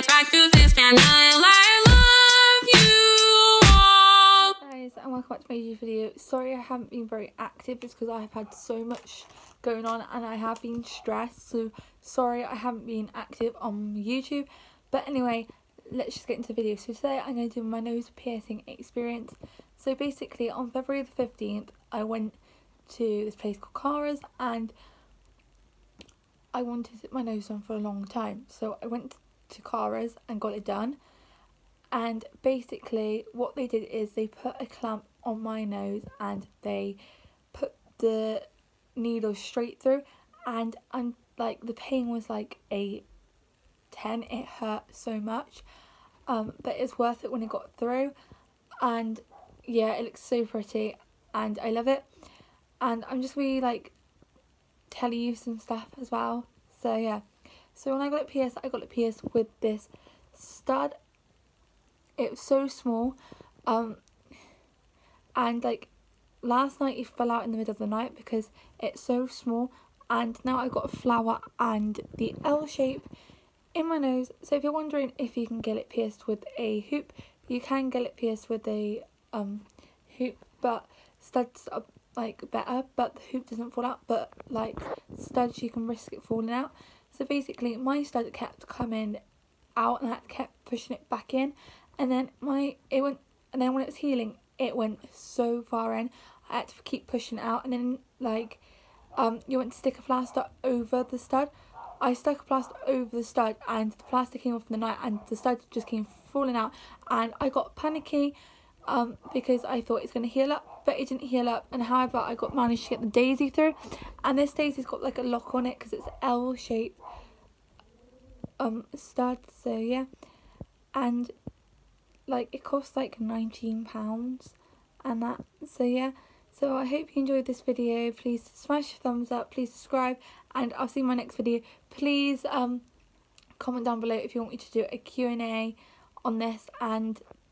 right back to this channel. I love you all. guys and welcome back to my YouTube video. Sorry I haven't been very active just because I've had so much going on and I have been stressed so sorry I haven't been active on YouTube but anyway let's just get into the video. So today I'm going to do my nose piercing experience. So basically on February the 15th I went to this place called Cara's and I wanted my nose done for a long time so I went to Cara's and got it done. And basically what they did is they put a clamp on my nose and they put the needle straight through. And I'm like the pain was like a 10 it hurt so much. Um but it's worth it when it got through. And yeah it looks so pretty and I love it. And I'm just really like telling you some stuff as well. So yeah so when I got it pierced I got it pierced with this stud. It was so small um and like last night it fell out in the middle of the night because it's so small and now I've got a flower and the L shape in my nose. So if you're wondering if you can get it pierced with a hoop you can get it pierced with a um hoop but studs are like better but the hoop doesn't fall out but like studs you can risk it falling out so basically my stud kept coming out and I kept pushing it back in. And then my it went and then when it was healing it went so far in. I had to keep pushing it out. And then like um you went to stick a plaster over the stud. I stuck a plaster over the stud and the plaster came off in the night and the stud just came falling out. And I got panicky um because I thought it's going to heal up but it didn't heal up. And however I got managed to get the daisy through. And this daisy's got like a lock on it because it's L shape um stud so yeah. And like it costs like 19 pounds and that so yeah. So i hope you enjoyed this video. Please smash thumbs up please subscribe and i'll see you in my next video. Please um comment down below if you want me to do a Q&A on this and